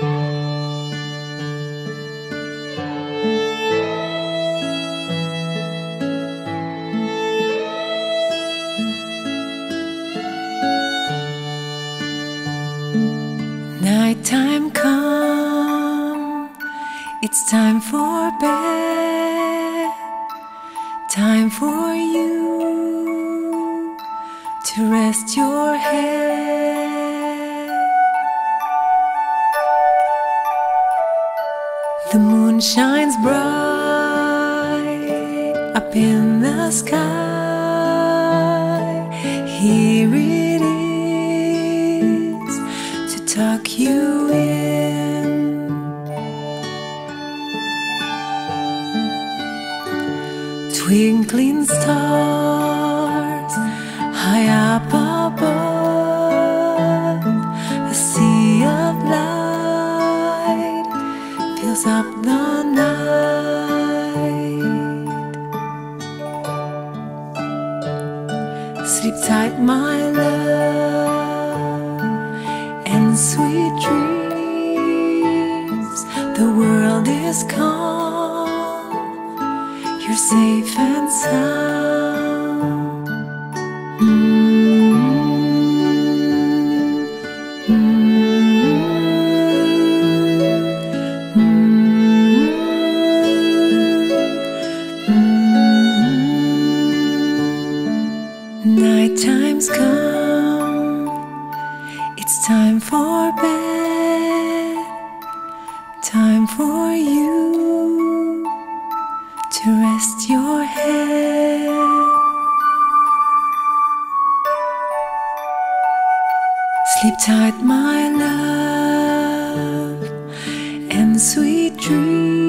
Nighttime come, it's time for bed, time for you to rest your head. The moon shines bright up in the sky. Here it is to tuck you in. Twinkling stars high up up the night. Sleep tight, my love, and sweet dreams. The world is calm, you're safe and sound. Times come, it's time for bed, time for you to rest your head. Sleep tight, my love, and sweet dreams.